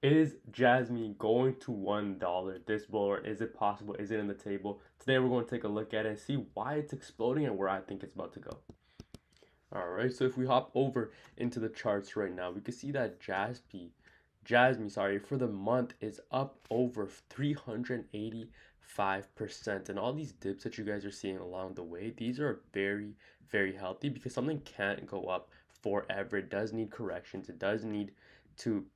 Is Jasmine going to $1 this bull or is it possible? Is it in the table? Today we're going to take a look at it and see why it's exploding and where I think it's about to go. Alright, so if we hop over into the charts right now, we can see that Jasmy, Jasmine, sorry, for the month is up over 385%. And all these dips that you guys are seeing along the way, these are very, very healthy because something can't go up forever. It does need corrections. It does need to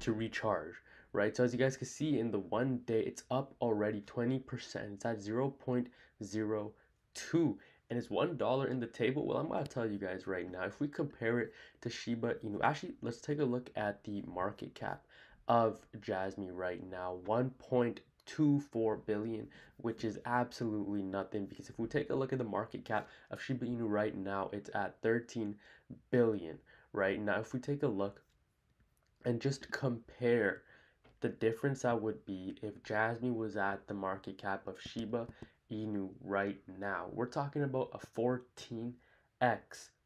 to recharge, right? So as you guys can see in the one day, it's up already 20%. It's at 0.02 and it's one dollar in the table. Well, I'm gonna tell you guys right now. If we compare it to Shiba Inu, actually, let's take a look at the market cap of Jasmine right now. 1.24 billion, which is absolutely nothing. Because if we take a look at the market cap of Shiba Inu right now, it's at 13 billion. Right now, if we take a look and just compare the difference that would be if Jasmine was at the market cap of Shiba Inu right now. We're talking about a 14x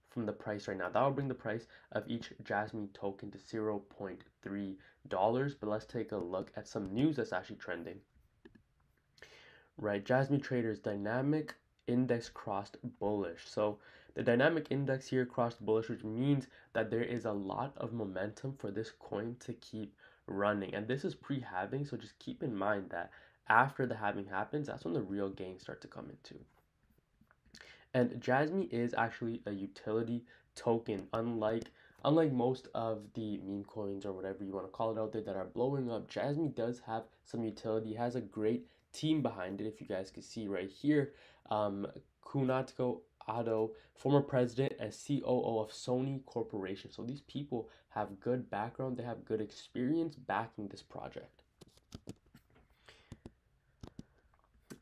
from the price right now. That will bring the price of each Jasmine token to $0.3. But let's take a look at some news that's actually trending. Right, Jasmine Traders dynamic index crossed bullish. So the dynamic index here crossed bullish, which means that there is a lot of momentum for this coin to keep running. And this is pre-halving, so just keep in mind that after the halving happens, that's when the real gains start to come into. And Jasmine is actually a utility token, unlike unlike most of the meme coins or whatever you want to call it out there that are blowing up. Jasmine does have some utility, has a great team behind it. If you guys can see right here, um, Kunitake Ando, former president and COO of Sony Corporation. So these people have good background, they have good experience backing this project.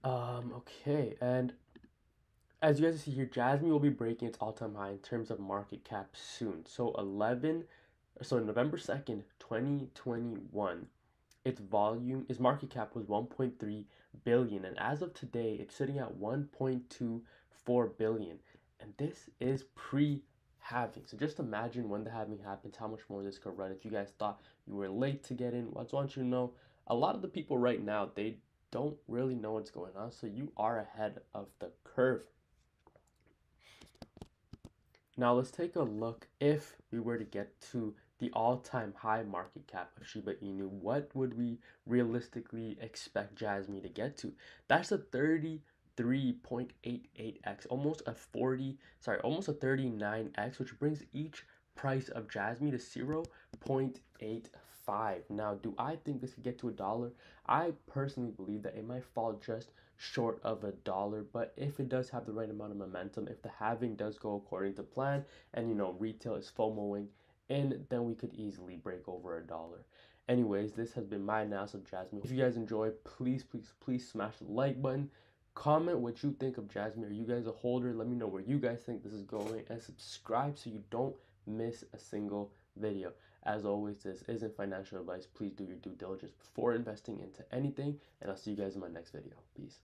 Um, okay, and as you guys see here, Jasmine will be breaking its all-time high in terms of market cap soon. So 11, so November 2nd, 2021, its volume, its market cap was 1.3 billion, and as of today, it's sitting at 1.24 billion. and this is pre-halving. So just imagine when the halving happens how much more this could run. If you guys thought you were late to get in i just want you to know a lot of the people right now they don't really know what's going on so you are ahead of the curve. Now let's take a look if we were to get to the all-time high market cap of Shiba Inu, what would we realistically expect Jasmine to get to? That's a 30 3.88x, almost a 40, sorry, almost a 39x, which brings each price of Jasmine to 0.85. Now, do I think this could get to a dollar? I personally believe that it might fall just short of a dollar, but if it does have the right amount of momentum, if the halving does go according to plan, and you know, retail is FOMOing, and then we could easily break over a dollar. Anyways, this has been my analysis of Jasmy. If you guys enjoy, please, please, please smash the like button. Comment what you think of Jasmine. Are you guys a holder? Let me know where you guys think this is going and subscribe so you don't miss a single video. As always, this isn't financial advice. Please do your due diligence before investing into anything, and I'll see you guys in my next video. Peace.